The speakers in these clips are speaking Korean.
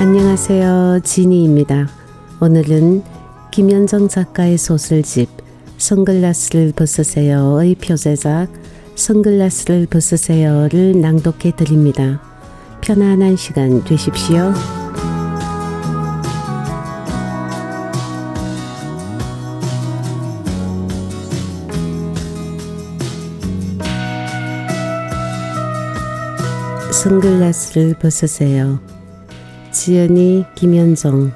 안녕하세요. 지니입니다. 오늘은 김현정 작가의 소설집 선글라스를 벗으세요의 표제작 선글라스를 벗으세요를 낭독해 드립니다. 편안한 시간 되십시오. 선글라스를 벗으세요. 지연이 김현정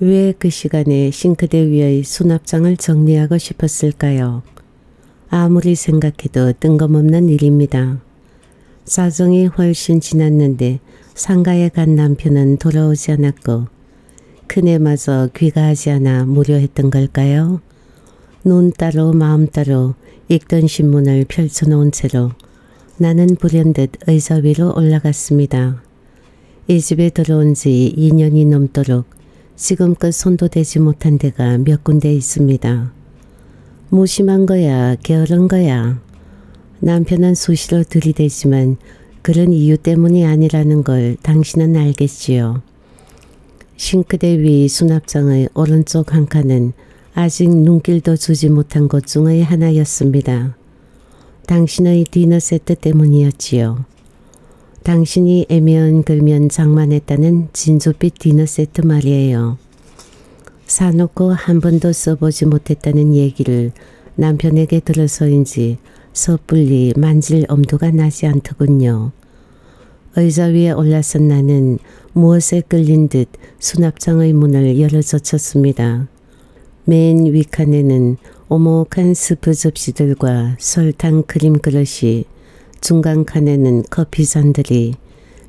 왜 그 시간에 싱크대 위의 수납장을 정리하고 싶었을까요? 아무리 생각해도 뜬금없는 일입니다. 사정이 훨씬 지났는데 상가에 간 남편은 돌아오지 않았고 그네마저 귀가하지 않아 무료했던 걸까요? 눈 따로 마음 따로 읽던 신문을 펼쳐놓은 채로 나는 불현듯 의자 위로 올라갔습니다. 이 집에 들어온 지 2년이 넘도록 지금껏 손도 대지 못한 데가 몇 군데 있습니다. 무심한 거야, 게으른 거야. 남편은 수시로 들이대지만 그런 이유 때문이 아니라는 걸 당신은 알겠지요. 싱크대 위 수납장의 오른쪽 한 칸은 아직 눈길도 주지 못한 곳 중의 하나였습니다. 당신의 디너 세트 때문이었지요. 당신이 애면 글면 장만했다는 진주빛 디너 세트 말이에요. 사놓고 한 번도 써보지 못했다는 얘기를 남편에게 들어서인지 섣불리 만질 엄두가 나지 않더군요. 의자 위에 올라선 나는 무엇에 끌린 듯 수납장의 문을 열어젖혔습니다. 맨 위칸에는 오목한 스프 접시들과 설탕 크림 그릇이 중간 칸에는 커피 잔들이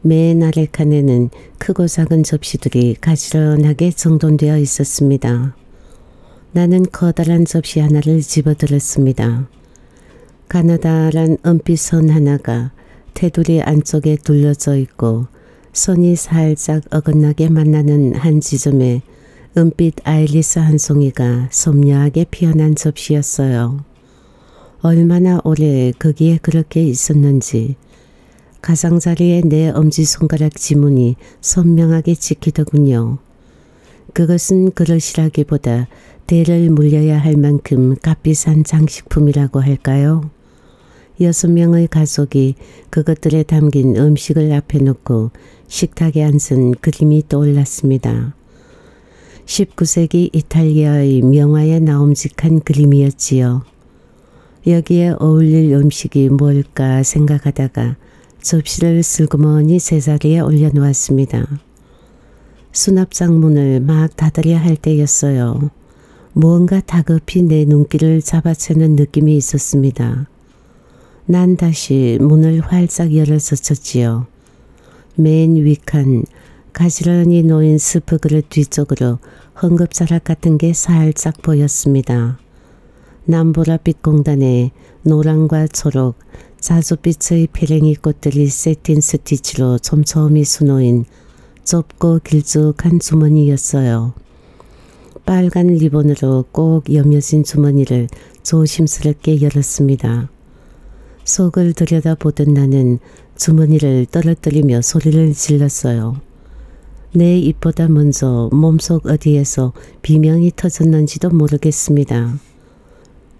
맨 아래 칸에는 크고 작은 접시들이 가지런하게 정돈되어 있었습니다. 나는 커다란 접시 하나를 집어들었습니다. 가느다란 은빛 선 하나가 테두리 안쪽에 둘러져 있고 선이 살짝 어긋나게 만나는 한 지점에 은빛 아일리스 한 송이가 섬녀하게 피어난 접시였어요. 얼마나 오래 거기에 그렇게 있었는지 가장자리에 내 엄지손가락 지문이 선명하게 찍히더군요. 그것은 그릇이라기보다 대를 물려야 할 만큼 값비싼 장식품이라고 할까요? 여섯 명의 가족이 그것들에 담긴 음식을 앞에 놓고 식탁에 앉은 그림이 떠올랐습니다. 19세기 이탈리아의 명화에 나옴직한 그림이었지요. 여기에 어울릴 음식이 뭘까 생각하다가 접시를 슬그머니 제자리에 올려놓았습니다. 수납장 문을 막 닫으려 할 때였어요. 무언가 다급히 내 눈길을 잡아채는 느낌이 있었습니다. 난 다시 문을 활짝 열어젖혔지요. 맨 위칸 가지런히 놓인 스프 그릇 뒤쪽으로 헝겊자락 같은 게 살짝 보였습니다. 남보라빛 공단에 노랑과 초록, 자주빛의 페랭이 꽃들이 세틴 스티치로 촘촘히 수놓인 좁고 길쭉한 주머니였어요. 빨간 리본으로 꼭 여며진 주머니를 조심스럽게 열었습니다. 속을 들여다보던 나는 주머니를 떨어뜨리며 소리를 질렀어요. 내 입보다 먼저 몸속 어디에서 비명이 터졌는지도 모르겠습니다.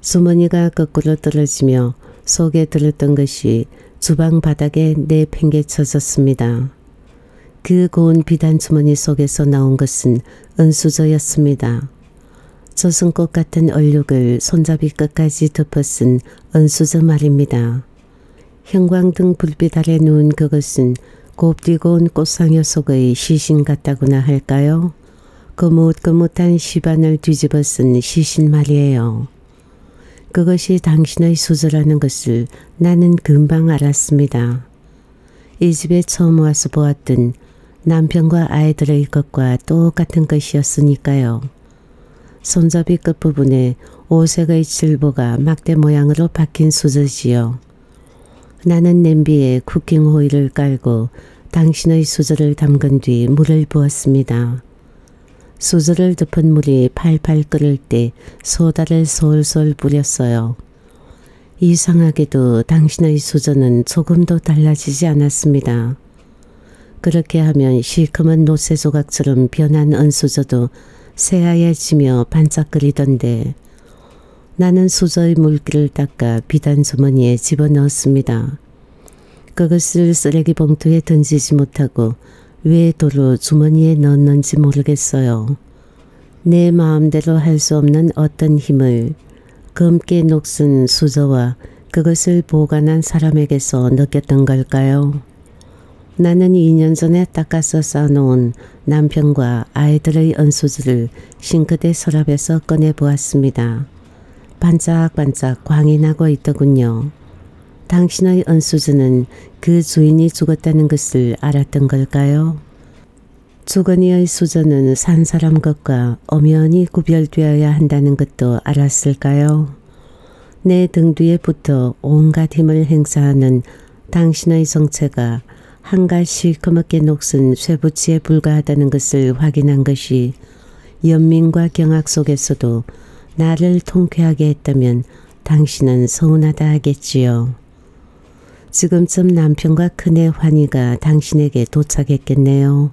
주머니가 거꾸로 떨어지며 속에 들었던 것이 주방 바닥에 내팽개쳐졌습니다. 그 고운 비단 주머니 속에서 나온 것은 은수저였습니다. 저승꽃 같은 얼룩을 손잡이 끝까지 덮어쓴 은수저 말입니다. 형광등 불빛 아래 누운 그것은 곱디고 온 꽃상여 속의 시신 같다고나 할까요? 거뭇거뭇한 시반을 뒤집어 쓴 시신 말이에요. 그것이 당신의 수저라는 것을 나는 금방 알았습니다. 이 집에 처음 와서 보았던 남편과 아이들의 것과 똑같은 것이었으니까요. 손잡이 끝부분에 오색의 칠보가 막대 모양으로 박힌 수저지요. 나는 냄비에 쿠킹 호일을 깔고 당신의 수저를 담근 뒤 물을 부었습니다. 수저를 덮은 물이 팔팔 끓을 때 소다를 솔솔 뿌렸어요. 이상하게도 당신의 수저는 조금도 달라지지 않았습니다. 그렇게 하면 실컷은 노쇠 조각처럼 변한 은수저도 새하얘지며 반짝거리던데 나는 수저의 물기를 닦아 비단 주머니에 집어넣었습니다. 그것을 쓰레기 봉투에 던지지 못하고 왜 도로 주머니에 넣었는지 모르겠어요. 내 마음대로 할 수 없는 어떤 힘을 검게 녹슨 수저와 그것을 보관한 사람에게서 느꼈던 걸까요? 나는 2년 전에 닦아서 쌓아놓은 남편과 아이들의 은수즈를 싱크대 서랍에서 꺼내보았습니다. 반짝반짝 광이 나고 있더군요. 당신의 은수즈는 그 주인이 죽었다는 것을 알았던 걸까요? 주거니의 수저는 산 사람 것과 엄연히 구별되어야 한다는 것도 알았을까요? 내 등 뒤에 붙어 온갖 힘을 행사하는 당신의 정체가 한가 실커멓게 녹슨 쇠붙이에 불과하다는 것을 확인한 것이 연민과 경악 속에서도 나를 통쾌하게 했다면 당신은 서운하다 하겠지요. 지금쯤 남편과 큰애 환희가 당신에게 도착했겠네요.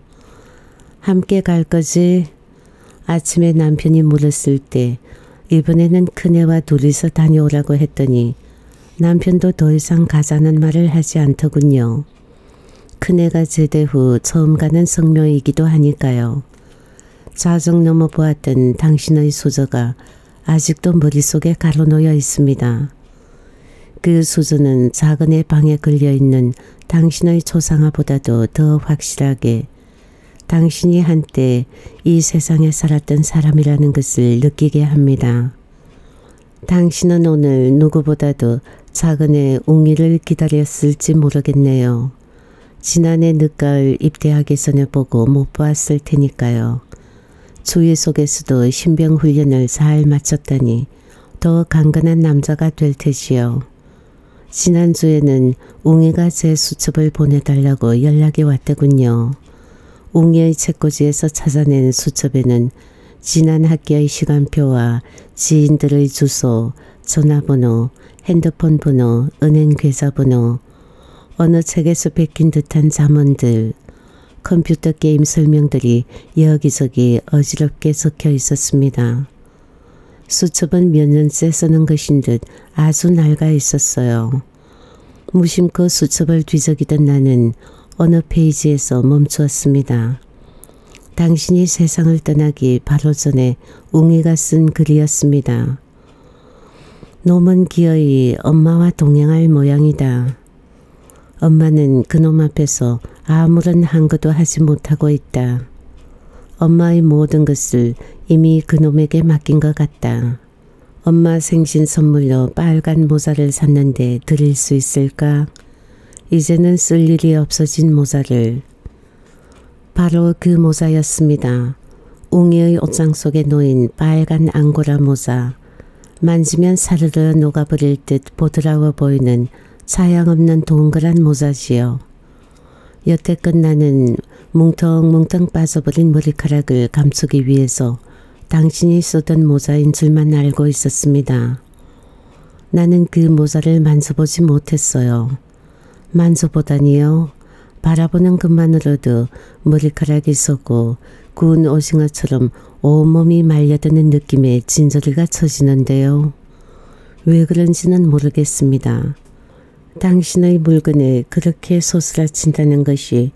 함께 갈 거지? 아침에 남편이 물었을 때 이번에는 큰애와 둘이서 다녀오라고 했더니 남편도 더 이상 가자는 말을 하지 않더군요. 큰애가 제대 후 처음 가는 성묘이기도 하니까요. 자정 넘어 보았던 당신의 수저가 아직도 머릿속에 가로놓여 있습니다. 그 수저는 작은 애 방에 걸려있는 당신의 초상화보다도 더 확실하게 당신이 한때 이 세상에 살았던 사람이라는 것을 느끼게 합니다. 당신은 오늘 누구보다도 작은 애 웅이를 기다렸을지 모르겠네요. 지난해 늦가을 입대하기 전에 보고 못 보았을 테니까요. 주위 속에서도 신병 훈련을 잘 마쳤다니 더 강건한 남자가 될 테지요. 지난주에는 웅이가 제 수첩을 보내달라고 연락이 왔더군요. 웅이의 책꽂이에서 찾아낸 수첩에는 지난 학기의 시간표와 지인들의 주소, 전화번호, 핸드폰 번호, 은행 계좌번호, 어느 책에서 베낀 듯한 잠언들, 컴퓨터 게임 설명들이 여기저기 어지럽게 적혀 있었습니다. 수첩은 몇 년째 쓰는 것인 듯 아주 낡아 있었어요. 무심코 수첩을 뒤적이던 나는 어느 페이지에서 멈추었습니다. 당신이 세상을 떠나기 바로 전에 웅이가 쓴 글이었습니다. 놈은 기어이 엄마와 동행할 모양이다. 엄마는 그놈 앞에서 아무런 한것도 하지 못하고 있다. 엄마의 모든 것을 이미 그놈에게 맡긴 것 같다. 엄마 생신 선물로 빨간 모자를 샀는데 드릴 수 있을까? 이제는 쓸 일이 없어진 모자를. 바로 그 모자였습니다. 웅이의 옷장 속에 놓인 빨간 앙고라 모자. 만지면 사르르 녹아버릴 듯 보드라워 보이는 사양 없는 동그란 모자지요. 여태 끝 나는 뭉텅뭉텅 빠져버린 머리카락을 감추기 위해서 당신이 쓰던 모자인 줄만 알고 있었습니다. 나는 그 모자를 만져보지 못했어요. 만져보다니요. 바라보는 것만으로도 머리카락이 솟고 구운 오징어처럼 온몸이 말려드는 느낌에 진저리가 쳐지는데요. 왜 그런지는 모르겠습니다. 당신의 물건에 그렇게 소스라친다는 것이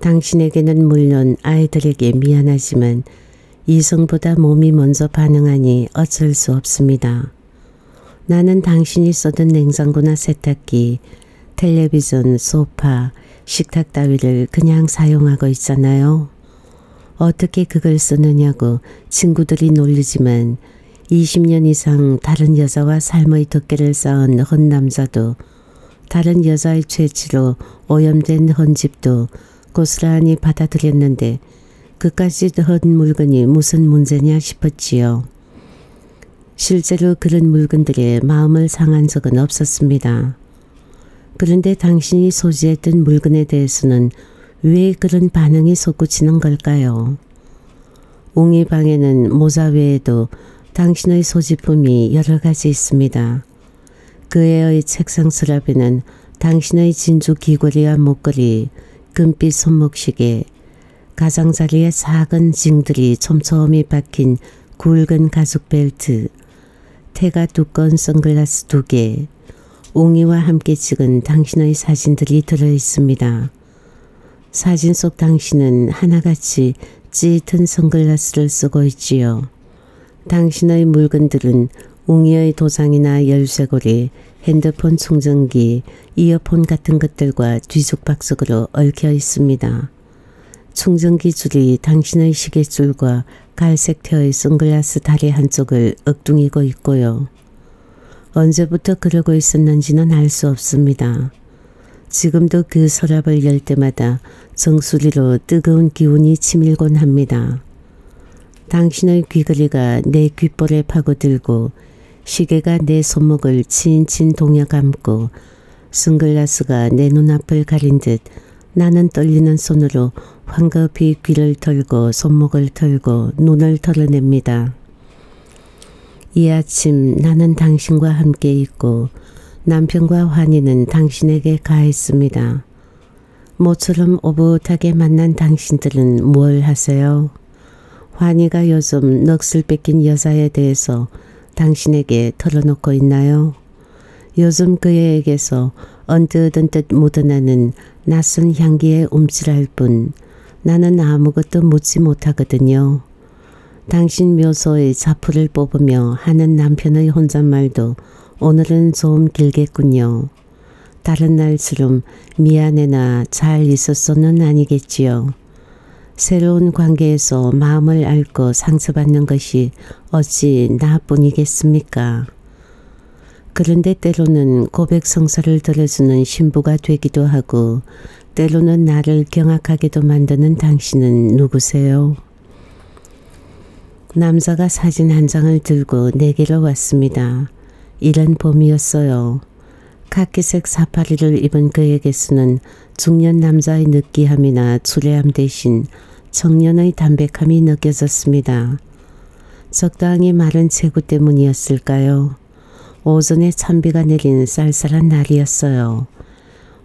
당신에게는 물론 아이들에게 미안하지만 이성보다 몸이 먼저 반응하니 어쩔 수 없습니다. 나는 당신이 써던 냉장고나 세탁기, 텔레비전, 소파, 식탁 따위를 그냥 사용하고 있잖아요. 어떻게 그걸 쓰느냐고 친구들이 놀리지만 20년 이상 다른 여자와 삶의 덮개를 쌓은 헌 남자도 다른 여자의 죄치로 오염된 헌집도 고스란히 받아들였는데 그까지 헌 물건이 무슨 문제냐 싶었지요. 실제로 그런 물건들에 마음을 상한 적은 없었습니다. 그런데 당신이 소지했던 물건에 대해서는 왜 그런 반응이 솟구치는 걸까요? 웅이 방에는 모자 외에도 당신의 소지품이 여러 가지 있습니다. 그 애의 책상 서랍에는 당신의 진주 귀걸이와 목걸이, 금빛 손목시계, 가장자리에 작은 징들이 촘촘히 박힌 굵은 가죽 벨트, 태가 두꺼운 선글라스 두 개, 웅이와 함께 찍은 당신의 사진들이 들어있습니다. 사진 속 당신은 하나같이 짙은 선글라스를 쓰고 있지요. 당신의 물건들은 웅이의 도장이나 열쇠고리, 핸드폰 충전기, 이어폰 같은 것들과 뒤죽박죽으로 얽혀 있습니다. 충전기 줄이 당신의 시계줄과 갈색 테의 선글라스 다리 한쪽을 얽둥이고 있고요. 언제부터 그러고 있었는지는 알 수 없습니다. 지금도 그 서랍을 열 때마다 정수리로 뜨거운 기운이 치밀곤 합니다. 당신의 귀걸이가 내 귓볼에 파고들고 시계가 내 손목을 친친 동여 감고 선글라스가 내 눈앞을 가린 듯 나는 떨리는 손으로 황급히 귀를 털고 손목을 털고 눈을 털어냅니다. 이 아침 나는 당신과 함께 있고 남편과 환희는 당신에게 가했습니다. 모처럼 오붓하게 만난 당신들은 뭘 하세요? 환희가 요즘 넋을 뺏긴 여자에 대해서 당신에게 털어놓고 있나요? 요즘 그에게서 언뜻 언뜻 묻어나는 낯선 향기에 움찔할 뿐 나는 아무것도 묻지 못하거든요. 당신 묘소의 자풀을 뽑으며 하는 남편의 혼잣말도 오늘은 좀 길겠군요. 다른 날처럼 미안해나 잘 있었어는 아니겠지요. 새로운 관계에서 마음을 앓고 상처받는 것이 어찌 나뿐이겠습니까? 그런데 때로는 고백 성사를 들어주는 신부가 되기도 하고 때로는 나를 경악하게도 만드는 당신은 누구세요? 남자가 사진 한 장을 들고 내게로 왔습니다. 이른 봄이었어요. 카키색 사파리를 입은 그에게서는 중년 남자의 느끼함이나 추레함 대신 청년의 담백함이 느껴졌습니다. 적당히 마른 체구 때문이었을까요? 오전에 찬비가 내린 쌀쌀한 날이었어요.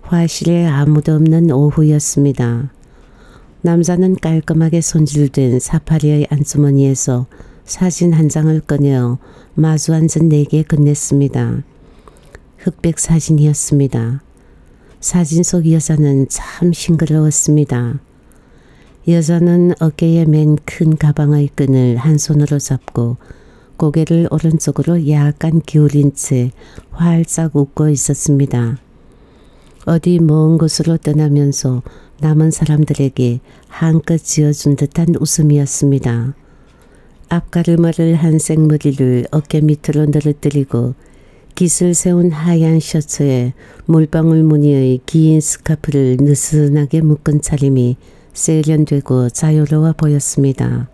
화실에 아무도 없는 오후였습니다. 남자는 깔끔하게 손질된 사파리의 안주머니에서 사진 한 장을 꺼내어 마주 앉은 내게 건넸습니다. 흑백 사진이었습니다. 사진 속 여자는 참 싱그러웠습니다. 여자는 어깨에 맨 큰 가방의 끈을 한 손으로 잡고 고개를 오른쪽으로 약간 기울인 채 활짝 웃고 있었습니다. 어디 먼 곳으로 떠나면서 남은 사람들에게 한껏 지어준 듯한 웃음이었습니다. 앞가르마를 한 생머리를 어깨 밑으로 늘어뜨리고 깃을 세운 하얀 셔츠에 물방울 무늬의 긴 스카프를 느슨하게 묶은 차림이 세련되고 자유로워 보였습니다.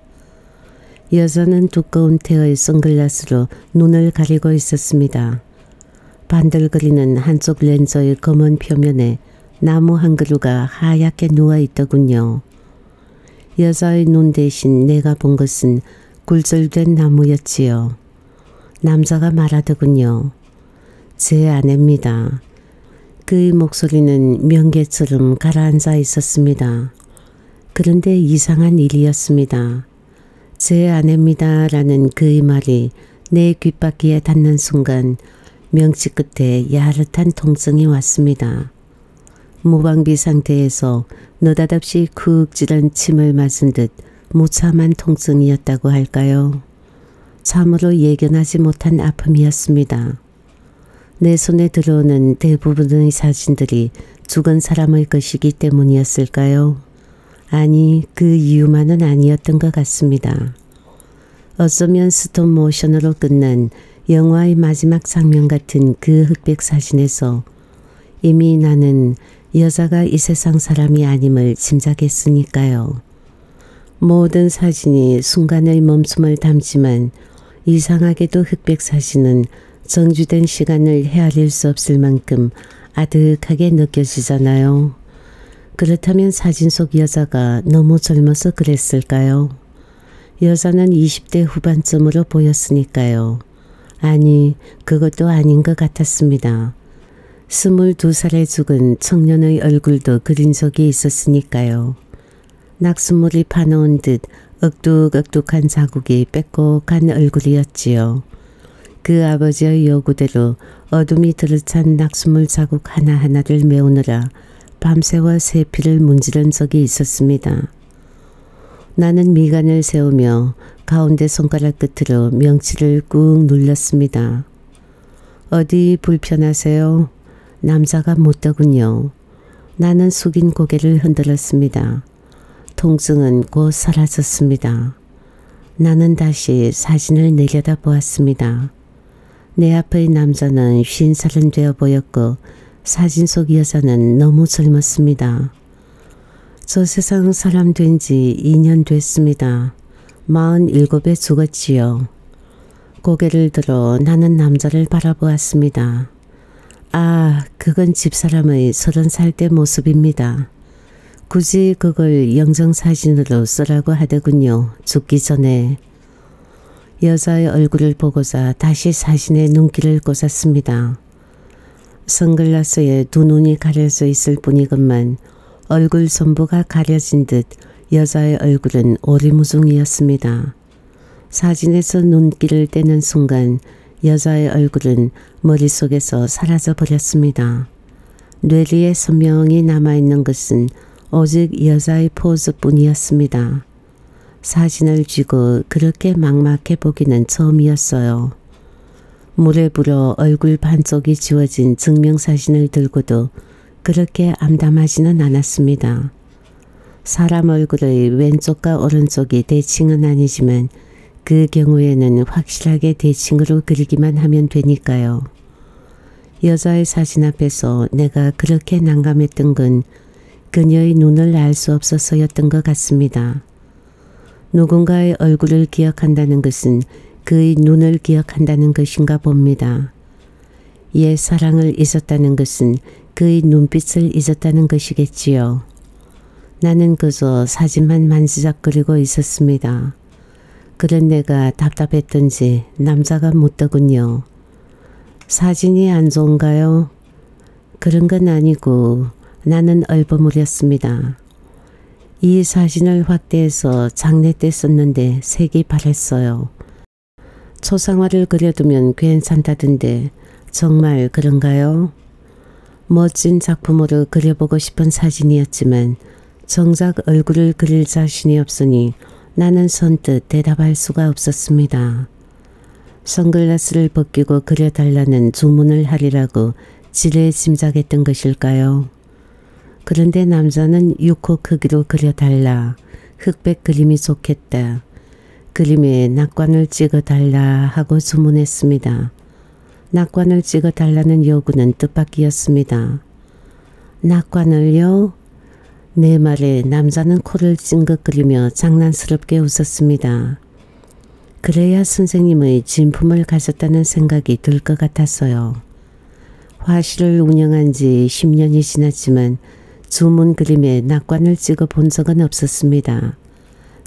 여자는 두꺼운 태의 선글라스로 눈을 가리고 있었습니다. 반들거리는 한쪽 렌저의 검은 표면에 나무 한 그루가 하얗게 누워있더군요. 여자의 눈 대신 내가 본 것은 굴절된 나무였지요. 남자가 말하더군요. 제 아내입니다. 그의 목소리는 명계처럼 가라앉아 있었습니다. 그런데 이상한 일이었습니다. 제 아내입니다 라는 그의 말이 내 귓바퀴에 닿는 순간 명치 끝에 야릇한 통증이 왔습니다. 무방비 상태에서 느닷없이 쿡 찌른 침을 맞은 듯 무참한 통증이었다고 할까요? 참으로 예견하지 못한 아픔이었습니다. 내 손에 들어오는 대부분의 사진들이 죽은 사람의 것이기 때문이었을까요? 아니 그 이유만은 아니었던 것 같습니다. 어쩌면 스톱 모션으로 끝난 영화의 마지막 장면 같은 그 흑백 사진에서 이미 나는 여자가 이 세상 사람이 아님을 짐작했으니까요. 모든 사진이 순간의 멈춤을 담지만 이상하게도 흑백 사진은 정주된 시간을 헤아릴 수 없을 만큼 아득하게 느껴지잖아요. 그렇다면 사진 속 여자가 너무 젊어서 그랬을까요? 여자는 20대 후반쯤으로 보였으니까요. 아니, 그것도 아닌 것 같았습니다. 스물두 살에 죽은 청년의 얼굴도 그린 적이 있었으니까요. 낙수물이 파놓은 듯 억둑억둑한 자국이 빼곡한 얼굴이었지요. 그 아버지의 요구대로 어둠이 들어찬 낙수물 자국 하나하나를 메우느라 밤새워 세피를 문지른 적이 있었습니다. 나는 미간을 세우며 가운데 손가락 끝으로 명치를 꾹 눌렀습니다. 어디 불편하세요? 남자가 묻더군요. 나는 숙인 고개를 흔들었습니다. 통증은 곧 사라졌습니다. 나는 다시 사진을 내려다 보았습니다. 내 앞의 남자는 쉰 살은 되어 보였고 사진 속 여자는 너무 젊었습니다. 저 세상 사람 된 지 2년 됐습니다. 47에 죽었지요. 고개를 들어 나는 남자를 바라보았습니다. 아, 그건 집사람의 서른 살 때 모습입니다. 굳이 그걸 영정사진으로 쓰라고 하더군요. 죽기 전에. 여자의 얼굴을 보고자 다시 사진에 눈길을 꽂았습니다. 선글라스에 두 눈이 가려져 있을 뿐이건만 얼굴 전부가 가려진 듯 여자의 얼굴은 오리무중이었습니다. 사진에서 눈길을 떼는 순간 여자의 얼굴은 머릿속에서 사라져 버렸습니다. 뇌리에 선명히 남아있는 것은 오직 여자의 포즈뿐이었습니다. 사진을 쥐고 그렇게 막막해 보기는 처음이었어요. 물에 불어 얼굴 반쪽이 지워진 증명사진을 들고도 그렇게 암담하지는 않았습니다. 사람 얼굴의 왼쪽과 오른쪽이 대칭은 아니지만 그 경우에는 확실하게 대칭으로 그리기만 하면 되니까요. 여자의 사진 앞에서 내가 그렇게 난감했던 건 그녀의 눈을 알 수 없어서였던 것 같습니다. 누군가의 얼굴을 기억한다는 것은 그의 눈을 기억한다는 것인가 봅니다. 옛 사랑을 잊었다는 것은 그의 눈빛을 잊었다는 것이겠지요. 나는 그저 사진만 만지작거리고 있었습니다. 그런 내가 답답했던지 남자가 묻더군요. 사진이 안 좋은가요? 그런 건 아니고 나는 얼버무렸습니다. 이 사진을 확대해서 장례 때 썼는데 색이 바랬어요. 초상화를 그려두면 괜찮다던데 정말 그런가요? 멋진 작품으로 그려보고 싶은 사진이었지만 정작 얼굴을 그릴 자신이 없으니 나는 선뜻 대답할 수가 없었습니다. 선글라스를 벗기고 그려달라는 주문을 하리라고 지레 짐작했던 것일까요? 그런데 남자는 6호 크기로 그려달라. 흑백 그림이 좋겠다. 그림에 낙관을 찍어달라 하고 주문했습니다. 낙관을 찍어달라는 요구는 뜻밖이었습니다. 낙관을요? 내 말에 남자는 코를 찡긋거리며 장난스럽게 웃었습니다. 그래야 선생님의 진품을 가졌다는 생각이 들 것 같았어요. 화실을 운영한 지 10년이 지났지만 주문 그림에 낙관을 찍어 본 적은 없었습니다.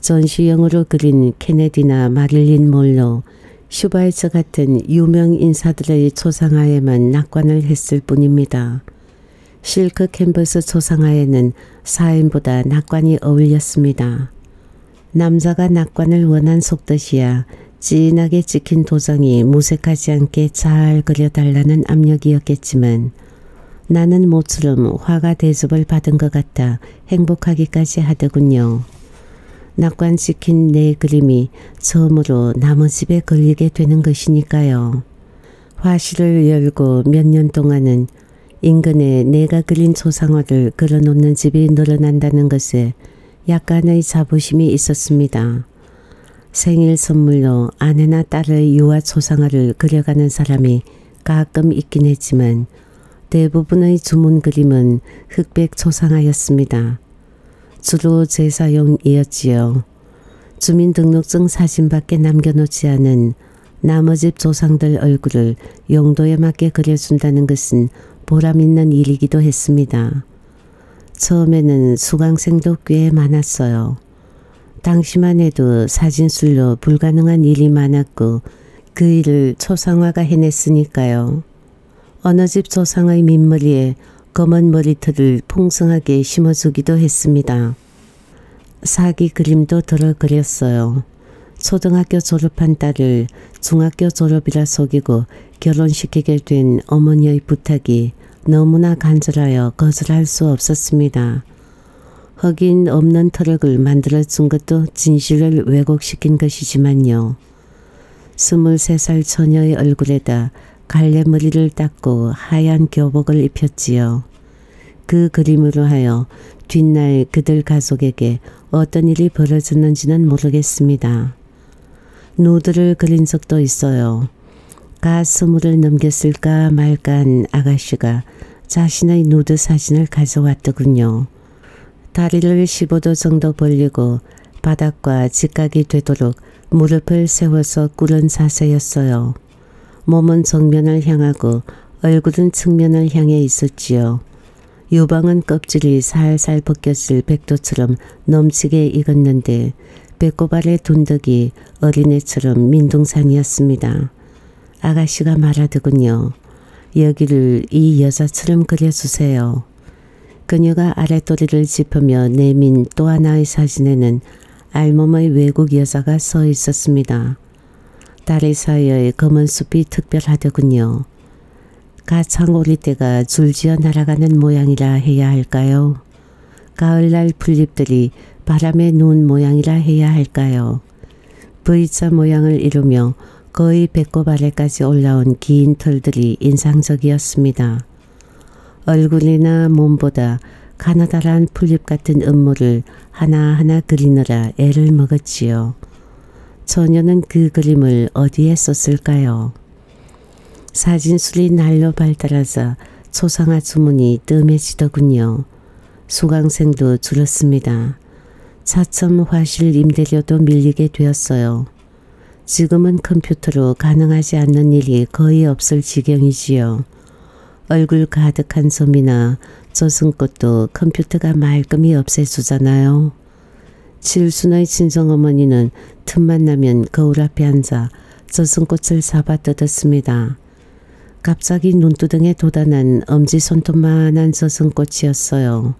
전시용으로 그린 케네디나 마릴린 몰로, 슈바이처 같은 유명 인사들의 초상화에만 낙관을 했을 뿐입니다. 실크 캔버스 초상화에는 사인보다 낙관이 어울렸습니다. 남자가 낙관을 원한 속뜻이야 진하게 찍힌 도장이 무색하지 않게 잘 그려달라는 압력이었겠지만 나는 모처럼 화가 대접을 받은 것 같아 행복하기까지 하더군요. 낙관 찍힌 내 그림이 처음으로 나무집에 걸리게 되는 것이니까요. 화실을 열고 몇 년 동안은 인근에 내가 그린 초상화를 걸어놓는 집이 늘어난다는 것에 약간의 자부심이 있었습니다. 생일 선물로 아내나 딸의 유아 초상화를 그려가는 사람이 가끔 있긴 했지만 대부분의 주문 그림은 흑백 초상화였습니다. 주로 제사용이었지요. 주민등록증 사진밖에 남겨놓지 않은 나머집 조상들 얼굴을 용도에 맞게 그려준다는 것은 보람있는 일이기도 했습니다. 처음에는 수강생도 꽤 많았어요. 당시만 해도 사진술로 불가능한 일이 많았고 그 일을 초상화가 해냈으니까요. 어느 집 조상의 민머리에 검은 머리털을 풍성하게 심어주기도 했습니다. 사기 그림도 들어 그렸어요. 초등학교 졸업한 딸을 중학교 졸업이라 속이고 결혼시키게 된 어머니의 부탁이 너무나 간절하여 거절할 수 없었습니다. 흑인 없는 트럭을 만들어준 것도 진실을 왜곡시킨 것이지만요. 23살 처녀의 얼굴에다 갈래머리를 닦고 하얀 교복을 입혔지요. 그 그림으로 하여 뒷날 그들 가족에게 어떤 일이 벌어졌는지는 모르겠습니다. 누드를 그린 적도 있어요. 가 스물을 넘겼을까 말까 한 아가씨가 자신의 누드 사진을 가져왔더군요. 다리를 15도 정도 벌리고 바닥과 직각이 되도록 무릎을 세워서 꿇은 자세였어요. 몸은 정면을 향하고 얼굴은 측면을 향해 있었지요. 유방은 껍질이 살살 벗겨질 백도처럼 넘치게 익었는데 배꼽알의 둔덕이 어린애처럼 민둥산이었습니다. 아가씨가 말하더군요. 여기를 이 여자처럼 그려주세요. 그녀가 아랫도리를 짚으며 내민 또 하나의 사진에는 알몸의 외국 여자가 서 있었습니다. 다리 사이의 검은 숲이 특별하더군요. 가창오리떼가 줄지어 날아가는 모양이라 해야 할까요? 가을날 풀잎들이 바람에 누운 모양이라 해야 할까요? V자 모양을 이루며 거의 배꼽 아래까지 올라온 긴 털들이 인상적이었습니다. 얼굴이나 몸보다 가느다란 풀잎 같은 음모를 하나하나 그리느라 애를 먹었지요. 처녀는 그 그림을 어디에 썼을까요? 사진술이 날로 발달하자 초상화 주문이 뜸해지더군요. 수강생도 줄었습니다. 차츰 화실 임대료도 밀리게 되었어요. 지금은 컴퓨터로 가능하지 않는 일이 거의 없을 지경이지요. 얼굴 가득한 솜이나 저승꽃도 컴퓨터가 말끔히 없애주잖아요. 칠순의 친정어머니는 틈만 나면 거울 앞에 앉아 저승꽃을 잡아 뜯었습니다. 갑자기 눈두덩에 돋아난 엄지손톱만한 저승꽃이었어요.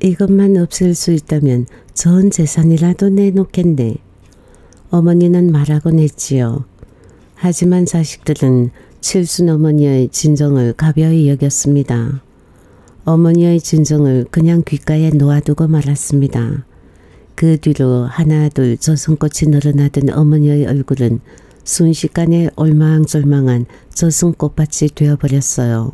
이것만 없앨 수 있다면 전 재산이라도 내놓겠네. 어머니는 말하곤 했지요. 하지만 자식들은 칠순 어머니의 진정을 가벼이 여겼습니다. 어머니의 진정을 그냥 귓가에 놓아두고 말았습니다. 그 뒤로 하나 둘 저승꽃이 늘어나던 어머니의 얼굴은 순식간에 올망졸망한 저승꽃밭이 되어버렸어요.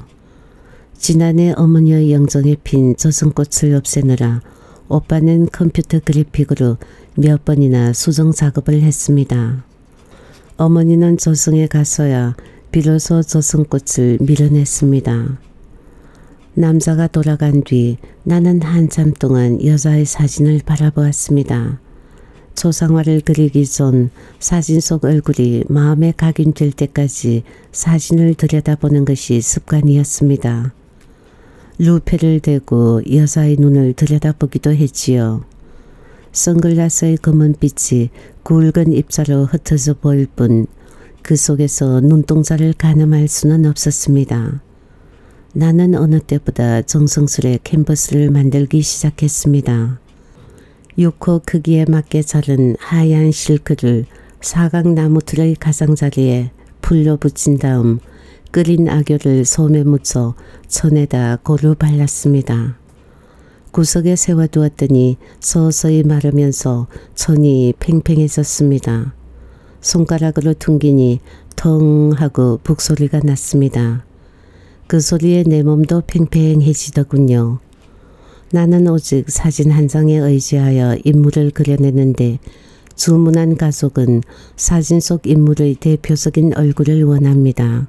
지난해 어머니의 영정에 핀 저승꽃을 없애느라 오빠는 컴퓨터 그래픽으로 몇 번이나 수정 작업을 했습니다. 어머니는 저승에 가서야 비로소 저승꽃을 밀어냈습니다. 남자가 돌아간 뒤 나는 한참 동안 여자의 사진을 바라보았습니다. 초상화를 그리기 전 사진 속 얼굴이 마음에 각인될 때까지 사진을 들여다보는 것이 습관이었습니다. 루페를 대고 여자의 눈을 들여다보기도 했지요. 선글라스의 검은 빛이 굵은 입자로 흩어져 보일 뿐 그 속에서 눈동자를 가늠할 수는 없었습니다. 나는 어느 때보다 정성스레 캔버스를 만들기 시작했습니다. 6호 크기에 맞게 자른 하얀 실크를 사각나무 틀의 가장자리에 풀로 붙인 다음 끓인 악교를 솜에 묻혀 천에다 고루 발랐습니다. 구석에 세워두었더니 서서히 마르면서 천이 팽팽해졌습니다. 손가락으로 퉁기니 텅 하고 북소리가 났습니다. 그 소리에 내 몸도 팽팽해지더군요. 나는 오직 사진 한 장에 의지하여 인물을 그려내는데 주문한 가족은 사진 속 인물의 대표적인 얼굴을 원합니다.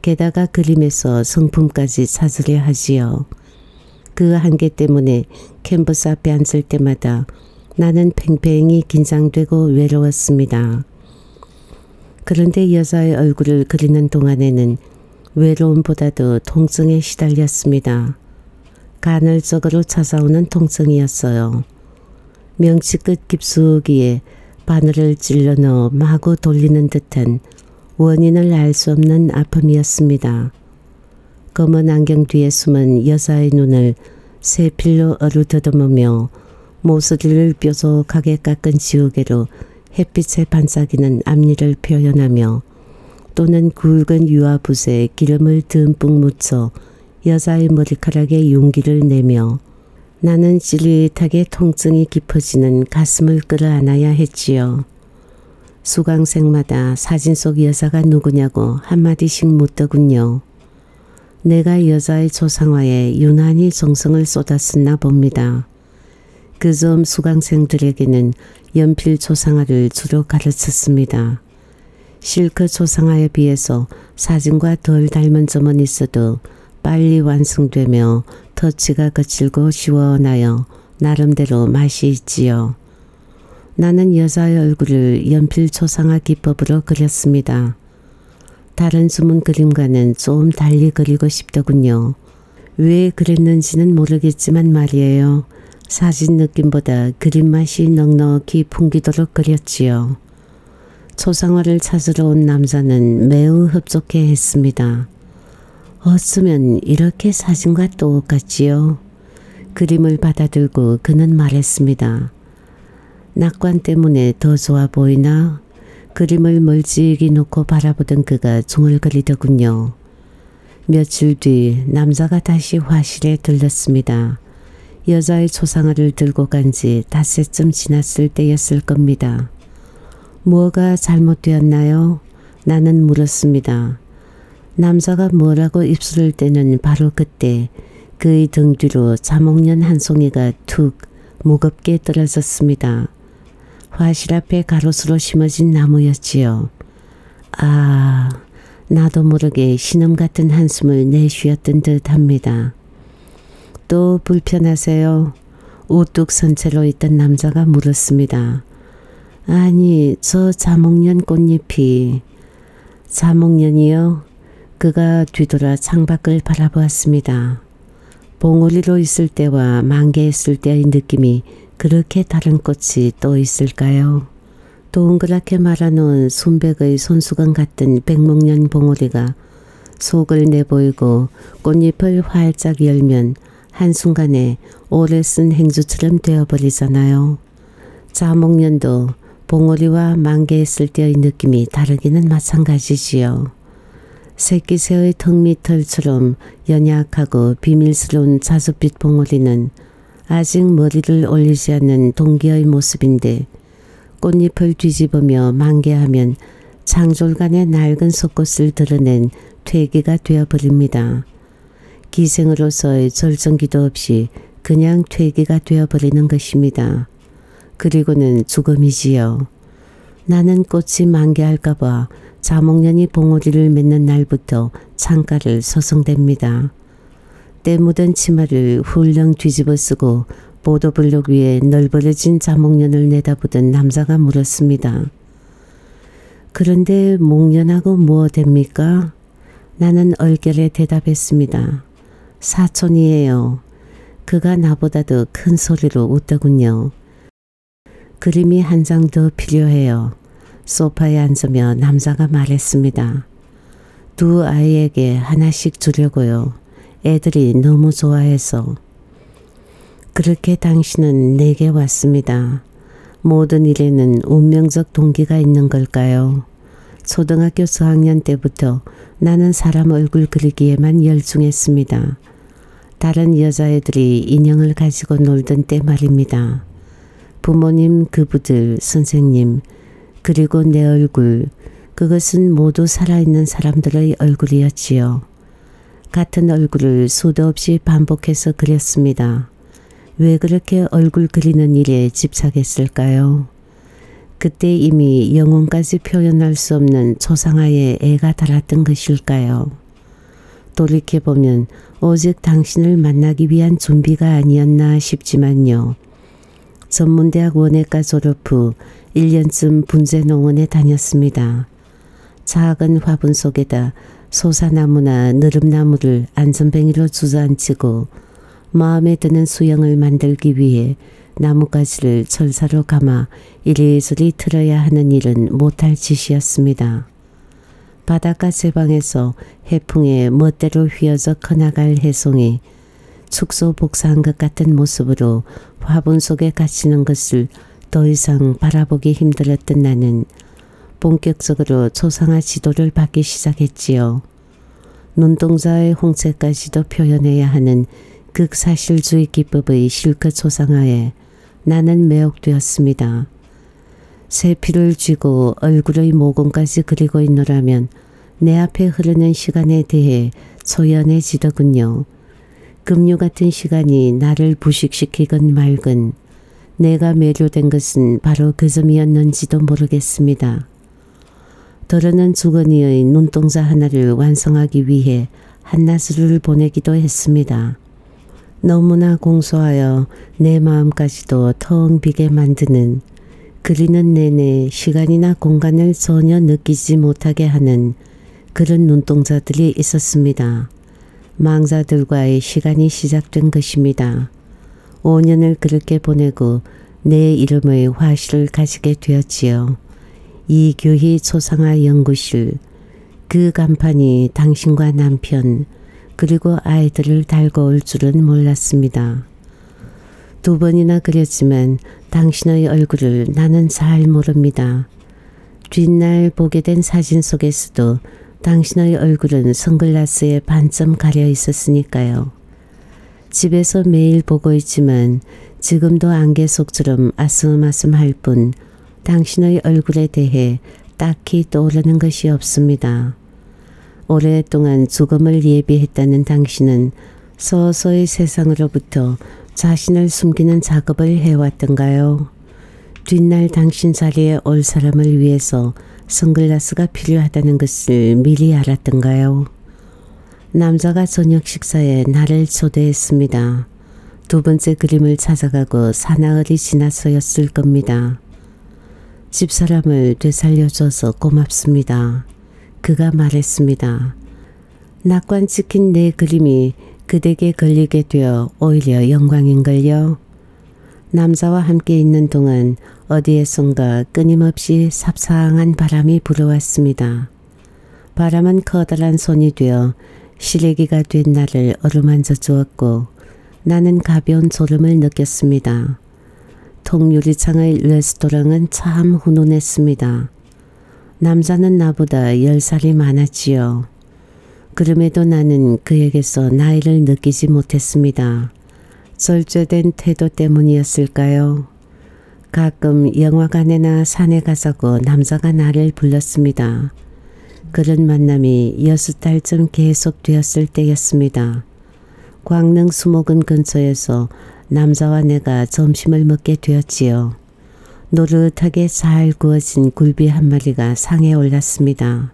게다가 그림에서 성품까지 찾으려 하지요. 그 한계 때문에 캔버스 앞에 앉을 때마다 나는 팽팽히 긴장되고 외로웠습니다. 그런데 여자의 얼굴을 그리는 동안에는 외로움보다도 통증에 시달렸습니다. 간헐적으로 찾아오는 통증이었어요. 명치 끝 깊숙이에 바늘을 찔러 넣어 마구 돌리는 듯한 원인을 알 수 없는 아픔이었습니다. 검은 안경 뒤에 숨은 여자의 눈을 새 필로 어루 더듬으며 모서리를 뾰족하게 깎은 지우개로 햇빛에 반짝이는 앞니를 표현하며 또는 굵은 유화붓에 기름을 듬뿍 묻혀 여자의 머리카락에 용기를 내며 나는 찌릿하게 통증이 깊어지는 가슴을 끌어안아야 했지요. 수강생마다 사진 속 여자가 누구냐고 한마디씩 묻더군요. 내가 여자의 조상화에 유난히 정성을 쏟았었나 봅니다. 그 점 수강생들에게는 연필 조상화를 주로 가르쳤습니다. 실크 조상화에 비해서 사진과 덜 닮은 점은 있어도 빨리 완성되며 터치가 거칠고 시원하여 나름대로 맛이 있지요. 나는 여자의 얼굴을 연필 초상화 기법으로 그렸습니다. 다른 숨은 그림과는 좀 달리 그리고 싶더군요. 왜 그랬는지는 모르겠지만 말이에요. 사진 느낌보다 그림 맛이 넉넉히 풍기도록 그렸지요. 초상화를 찾으러 온 남자는 매우 흡족해 했습니다. 어쩌면 이렇게 사진과 똑같지요. 그림을 받아들고 그는 말했습니다. 낙관 때문에 더 좋아 보이나? 그림을 멀찍이 놓고 바라보던 그가 중얼거리더군요. 며칠 뒤 남자가 다시 화실에 들렀습니다. 여자의 초상화를 들고 간 지 닷새쯤 지났을 때였을 겁니다. 뭐가 잘못되었나요? 나는 물었습니다. 남자가 뭐라고 입술을 떼는 바로 그때 그의 등 뒤로 자목련 한 송이가 툭 무겁게 떨어졌습니다. 화실 앞에 가로수로 심어진 나무였지요. 아, 나도 모르게 신음 같은 한숨을 내쉬었던 듯 합니다. 또 불편하세요? 우뚝 선 채로 있던 남자가 물었습니다. 아니, 저 자목련 꽃잎이. 자목련이요? 그가 뒤돌아 창밖을 바라보았습니다. 봉우리로 있을 때와 만개했을 때의 느낌이 그렇게 다른 꽃이 또 있을까요? 동그랗게 말아놓은 순백의 손수건 같은 백목련 봉우리가 속을 내보이고 꽃잎을 활짝 열면 한순간에 오래 쓴 행주처럼 되어버리잖아요. 자목련도 봉오리와 만개했을 때의 느낌이 다르기는 마찬가지지요. 새끼 새의 턱 밑털처럼 연약하고 비밀스러운 자줏빛 봉오리는 아직 머리를 올리지 않는 동기의 모습인데 꽃잎을 뒤집으며 만개하면 창졸간의 낡은 속꽃을 드러낸 퇴기가 되어버립니다. 기생으로서의 절정기도 없이 그냥 퇴기가 되어버리는 것입니다. 그리고는 죽음이지요. 나는 꽃이 만개할까봐 자목련이 봉오리를 맺는 날부터 창가를 서성댑니다. 때 묻은 치마를 훌렁 뒤집어 쓰고 보도블록 위에 널브러진 자목련을 내다보던 남자가 물었습니다. 그런데 목련하고 무엇 됩니까? 나는 얼결에 대답했습니다. 사촌이에요. 그가 나보다도 큰 소리로 웃더군요. 그림이 한 장 더 필요해요. 소파에 앉으며 남자가 말했습니다. 두 아이에게 하나씩 주려고요. 애들이 너무 좋아해서. 그렇게 당신은 내게 왔습니다. 모든 일에는 운명적 동기가 있는 걸까요? 초등학교 저학년 때부터 나는 사람 얼굴 그리기에만 열중했습니다. 다른 여자애들이 인형을 가지고 놀던 때 말입니다. 부모님, 그부들, 선생님, 그리고 내 얼굴, 그것은 모두 살아있는 사람들의 얼굴이었지요. 같은 얼굴을 수도 없이 반복해서 그렸습니다. 왜 그렇게 얼굴 그리는 일에 집착했을까요? 그때 이미 영혼까지 표현할 수 없는 초상화에 애가 달았던 것일까요? 돌이켜보면 오직 당신을 만나기 위한 준비가 아니었나 싶지만요. 전문대학 원예과 졸업 후 1년쯤 분재농원에 다녔습니다. 작은 화분 속에다 소사나무나 느릅나무를 안전뱅이로 주저앉히고 마음에 드는 수영을 만들기 위해 나뭇가지를 철사로 감아 이리저리 틀어야 하는 일은 못할 짓이었습니다. 바닷가 제방에서 해풍에 멋대로 휘어져 커나갈 해송이 축소 복사한 것 같은 모습으로 화분 속에 갇히는 것을 더 이상 바라보기 힘들었던 나는 본격적으로 초상화 지도를 받기 시작했지요. 눈동자의 홍채까지도 표현해야 하는 극사실주의 기법의 실크 초상화에 나는 매혹되었습니다. 새 피를 쥐고 얼굴의 모공까지 그리고 있노라면 내 앞에 흐르는 시간에 대해 소연해지더군요. 급류 같은 시간이 나를 부식시키건 말건 내가 매료된 것은 바로 그 점이었는지도 모르겠습니다. 더러는 주거니의 눈동자 하나를 완성하기 위해 한낮을 보내기도 했습니다. 너무나 공소하여 내 마음까지도 텅 비게 만드는 그리는 내내 시간이나 공간을 전혀 느끼지 못하게 하는 그런 눈동자들이 있었습니다. 망자들과의 시간이 시작된 것입니다. 5년을 그렇게 보내고 내 이름의 화실을 가지게 되었지요. 이교희 초상화 연구실 그 간판이 당신과 남편 그리고 아이들을 달고 올 줄은 몰랐습니다. 두 번이나 그렸지만 당신의 얼굴을 나는 잘 모릅니다. 뒷날 보게 된 사진 속에서도 당신의 얼굴은 선글라스에 반쯤 가려 있었으니까요. 집에서 매일 보고 있지만 지금도 안개 속처럼 아슴아슴할 뿐 당신의 얼굴에 대해 딱히 떠오르는 것이 없습니다. 오랫동안 죽음을 예비했다는 당신은 서서히 세상으로부터 자신을 숨기는 작업을 해왔던가요? 뒷날 당신 자리에 올 사람을 위해서 선글라스가 필요하다는 것을 미리 알았던가요? 남자가 저녁 식사에 나를 초대했습니다. 두 번째 그림을 찾아가고 사나흘이 지나서였을 겁니다. 집사람을 되살려줘서 고맙습니다. 그가 말했습니다. 낙관 찍힌 내 그림이 그대에게 걸리게 되어 오히려 영광인걸요. 남자와 함께 있는 동안 어디에선가 끊임없이 삽상한 바람이 불어왔습니다. 바람은 커다란 손이 되어 시래기가 된 나를 어루만져 주었고 나는 가벼운 졸음을 느꼈습니다. 통유리창의 레스토랑은 참 훈훈했습니다. 남자는 나보다 열살이 많았지요. 그럼에도 나는 그에게서 나이를 느끼지 못했습니다. 절제된 태도 때문이었을까요? 가끔 영화관에나 산에 가자고 남자가 나를 불렀습니다. 그런 만남이 여섯 달쯤 계속되었을 때였습니다. 광릉 수목원 근처에서 남자와 내가 점심을 먹게 되었지요. 노릇하게 잘 구워진 굴비 한 마리가 상에 올랐습니다.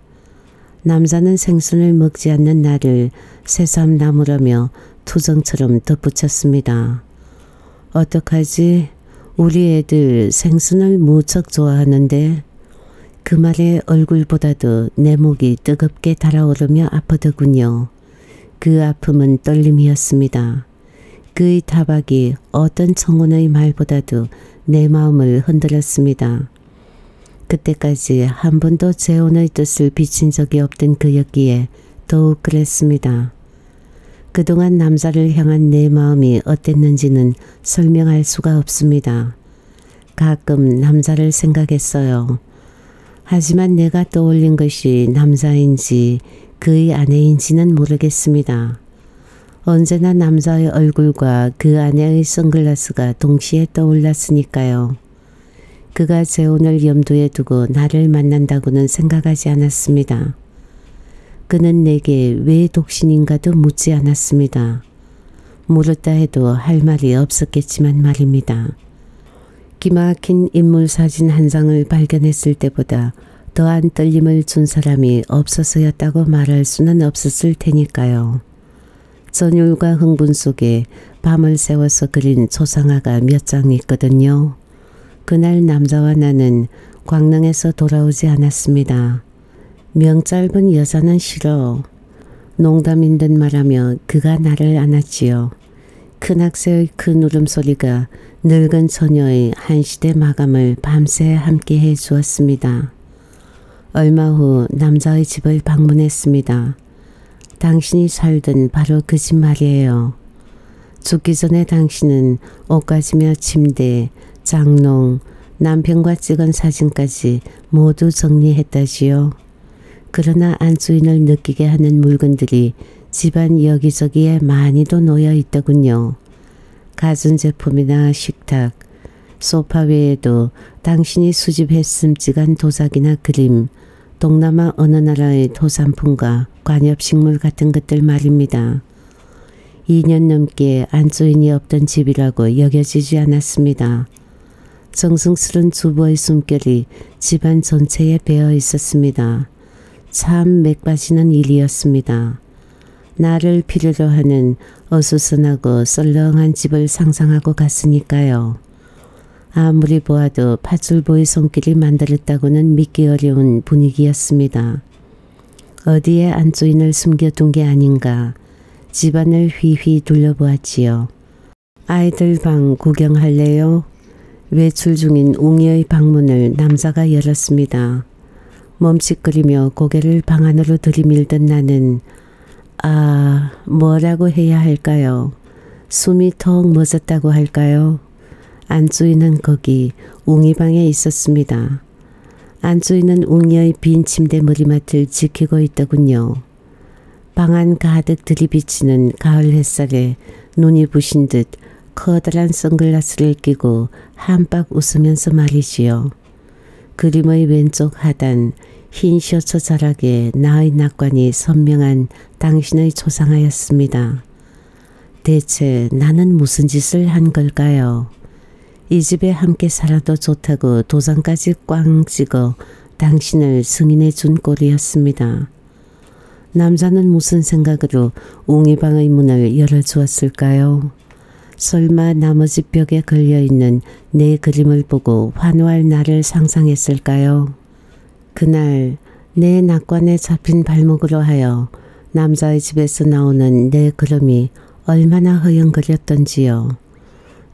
남자는 생선을 먹지 않는 나를 새삼 나무라며 투정처럼 덧붙였습니다. 어떡하지? 우리 애들 생선을 무척 좋아하는데 그 말에 얼굴보다도 내 목이 뜨겁게 달아오르며 아프더군요. 그 아픔은 떨림이었습니다. 그의 타박이 어떤 청혼의 말보다도 내 마음을 흔들었습니다. 그때까지 한 번도 재혼의 뜻을 비친 적이 없던 그였기에 더욱 그랬습니다. 그동안 남자를 향한 내 마음이 어땠는지는 설명할 수가 없습니다. 가끔 남자를 생각했어요. 하지만 내가 떠올린 것이 남자인지 그의 아내인지는 모르겠습니다. 언제나 남자의 얼굴과 그 아내의 선글라스가 동시에 떠올랐으니까요. 그가 재혼을 염두에 두고 나를 만난다고는 생각하지 않았습니다. 그는 내게 왜 독신인가도 묻지 않았습니다. 물었다 해도 할 말이 없었겠지만 말입니다. 기막힌 인물 사진 한 장을 발견했을 때보다 더한 떨림을 준 사람이 없어서였다고 말할 수는 없었을 테니까요. 전율과 흥분 속에 밤을 새워서 그린 초상화가 몇 장 있거든요. 그날 남자와 나는 광릉에서 돌아오지 않았습니다. 명짧은 여자는 싫어. 농담인 듯 말하며 그가 나를 안았지요. 큰 학새의 큰 울음소리가 늙은 처녀의 한시대 마감을 밤새 함께 해 주었습니다. 얼마 후 남자의 집을 방문했습니다. 당신이 살던 바로 그 집 말이에요. 죽기 전에 당신은 옷가지며 침대, 장롱, 남편과 찍은 사진까지 모두 정리했다지요. 그러나 안주인을 느끼게 하는 물건들이 집안 여기저기에 많이도 놓여 있더군요. 가전 제품이나 식탁, 소파 외에도 당신이 수집했음직한 도자기나 그림, 동남아 어느 나라의 토산품과 관엽식물 같은 것들 말입니다. 2년 넘게 안주인이 없던 집이라고 여겨지지 않았습니다. 정성스런 주부의 숨결이 집안 전체에 배어 있었습니다. 참 맥빠지는 일이었습니다. 나를 필요로 하는 어수선하고 썰렁한 집을 상상하고 갔으니까요. 아무리 보아도 팥줄보의 손길이 만들었다고는 믿기 어려운 분위기였습니다. 어디에 안주인을 숨겨둔 게 아닌가 집안을 휘휘 둘러보았지요. 아이들 방 구경할래요? 외출 중인 웅이의 방문을 남자가 열었습니다. 멈칫거리며 고개를 방 안으로 들이밀던 나는 아 뭐라고 해야 할까요? 숨이 턱 멎었다고 할까요? 안주인은 거기 웅이방에 있었습니다. 안주인은 웅이의 빈 침대 머리맡을 지키고 있더군요. 방 안 가득 들이비치는 가을 햇살에 눈이 부신 듯 커다란 선글라스를 끼고 한박 웃으면서 말이지요. 그림의 왼쪽 하단 흰 셔츠 자락에 나의 낙관이 선명한 당신의 초상하였습니다. 대체 나는 무슨 짓을 한 걸까요? 이 집에 함께 살아도 좋다고 도장까지 꽝 찍어 당신을 승인해 준 꼴이었습니다. 남자는 무슨 생각으로 웅이방의 문을 열어주었을까요? 설마 나머지 벽에 걸려있는 내 그림을 보고 환호할 나를 상상했을까요? 그날 내 낙관에 잡힌 발목으로 하여 남자의 집에서 나오는 내 그림이 얼마나 허영거렸던지요.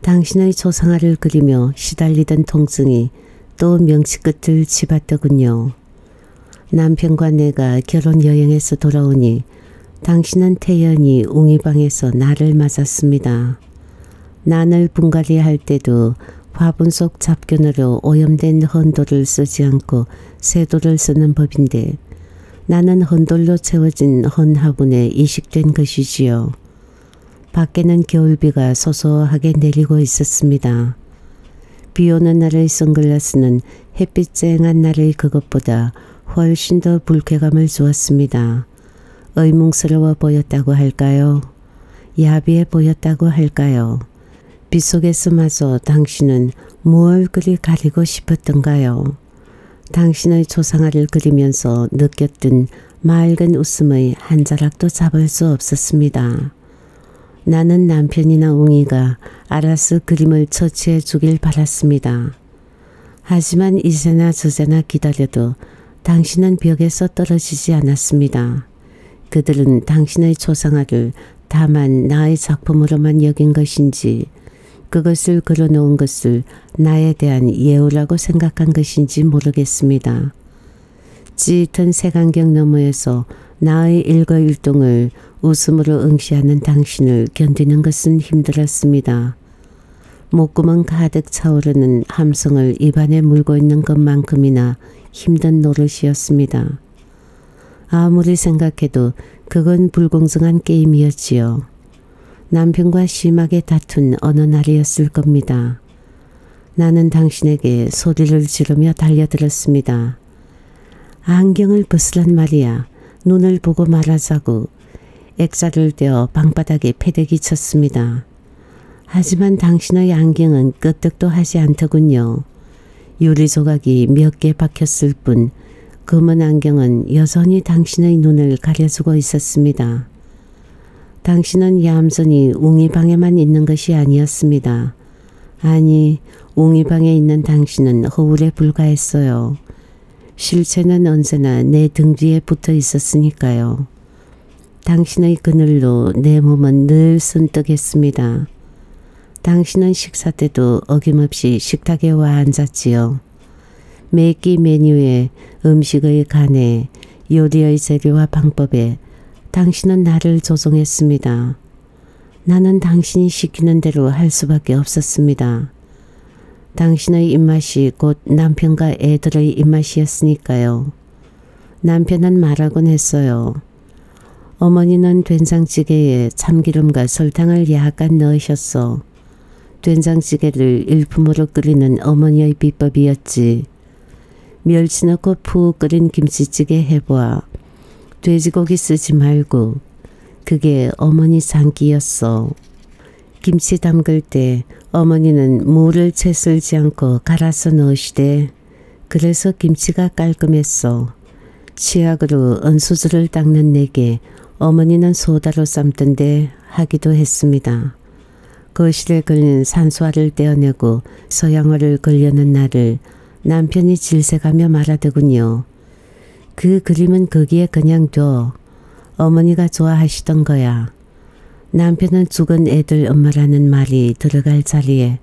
당신의 조상아를 그리며 시달리던 통증이 또 명치 끝을 집었더군요. 남편과 내가 결혼 여행에서 돌아오니 당신은 태연히 웅이방에서 나를 맞았습니다. 난을 분갈이 할 때도 화분 속 잡견으로 오염된 헌돌을 쓰지 않고 새돌을 쓰는 법인데 나는 헌돌로 채워진 헌 화분에 이식된 것이지요. 밖에는 겨울비가 소소하게 내리고 있었습니다. 비 오는 날의 선글라스는 햇빛 쨍한 날의 그것보다 훨씬 더 불쾌감을 주었습니다. 의문스러워 보였다고 할까요? 야비해 보였다고 할까요? 빗속에서마저 당신은 무얼 그리 가리고 싶었던가요? 당신의 초상화를 그리면서 느꼈던 맑은 웃음의 한 자락도 잡을 수 없었습니다. 나는 남편이나 웅이가 알아서 그림을 처치해 주길 바랐습니다. 하지만 이제나 저제나 기다려도 당신은 벽에서 떨어지지 않았습니다. 그들은 당신의 초상화를 다만 나의 작품으로만 여긴 것인지 그것을 걸어놓은 것을 나에 대한 예우라고 생각한 것인지 모르겠습니다. 짙은 색안경 너머에서 나의 일거일동을 웃음으로 응시하는 당신을 견디는 것은 힘들었습니다. 목구멍 가득 차오르는 함성을 입안에 물고 있는 것만큼이나 힘든 노릇이었습니다. 아무리 생각해도 그건 불공정한 게임이었지요. 남편과 심하게 다툰 어느 날이었을 겁니다. 나는 당신에게 소리를 지르며 달려들었습니다. 안경을 벗으란 말이야. 눈을 보고 말하자고 액자를 떼어 방바닥에 패대기 쳤습니다. 하지만 당신의 안경은 끄떡도 하지 않더군요. 유리 조각이 몇 개 박혔을 뿐 검은 안경은 여전히 당신의 눈을 가려주고 있었습니다. 당신은 얌전히 웅이방에만 있는 것이 아니었습니다. 아니, 웅이방에 있는 당신은 허울에 불과했어요. 실체는 언제나 내 등 뒤에 붙어 있었으니까요. 당신의 그늘로 내 몸은 늘 순떡했습니다. 당신은 식사 때도 어김없이 식탁에 와 앉았지요. 매끼 메뉴에 음식의 간에 요리의 재료와 방법에 당신은 나를 조종했습니다. 나는 당신이 시키는 대로 할 수밖에 없었습니다. 당신의 입맛이 곧 남편과 애들의 입맛이었으니까요. 남편은 말하곤 했어요. 어머니는 된장찌개에 참기름과 설탕을 약간 넣으셨어. 된장찌개를 일품으로 끓이는 어머니의 비법이었지. 멸치 넣고 푹 끓인 김치찌개 해보아. 돼지고기 쓰지 말고. 그게 어머니 장기였어. 김치 담글 때 어머니는 물을 채 쓸지 않고 갈아서 넣으시되 그래서 김치가 깔끔했어. 치약으로 은수저를 닦는 내게 어머니는 소다로 삶던데 하기도 했습니다. 거실에 걸린 산소화를 떼어내고 서양화를 걸려는 날을 남편이 질색하며 말하더군요. 그 그림은 거기에 그냥 둬. 어머니가 좋아하시던 거야. 남편은 죽은 애들 엄마라는 말이 들어갈 자리에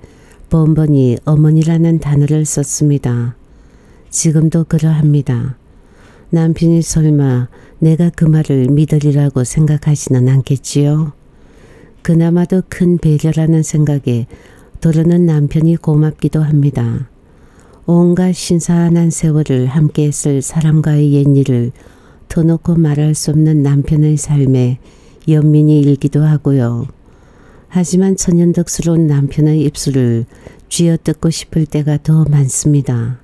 번번이 어머니라는 단어를 썼습니다. 지금도 그러합니다. 남편이 설마 내가 그 말을 믿으리라고 생각하지는 않겠지요? 그나마도 큰 배려라는 생각에 도르는 남편이 고맙기도 합니다. 온갖 신선한 세월을 함께 했을 사람과의 옛일을 터놓고 말할 수 없는 남편의 삶에 연민이 일기도 하고요. 하지만 천연덕스러운 남편의 입술을 쥐어뜯고 싶을 때가 더 많습니다.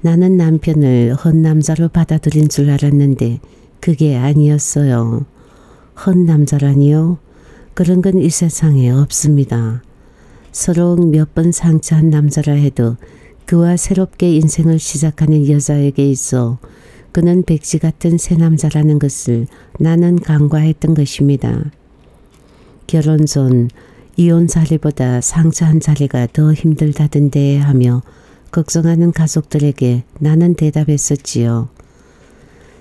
나는 남편을 헌남자로 받아들인 줄 알았는데 그게 아니었어요. 헌남자라니요? 그런 건 이 세상에 없습니다. 서로 몇 번 상처한 남자라 해도 그와 새롭게 인생을 시작하는 여자에게 있어 그는 백지 같은 새 남자라는 것을 나는 간과했던 것입니다. 결혼 전 이혼 자리보다 상처 한 자리가 더 힘들다던데 하며 걱정하는 가족들에게 나는 대답했었지요.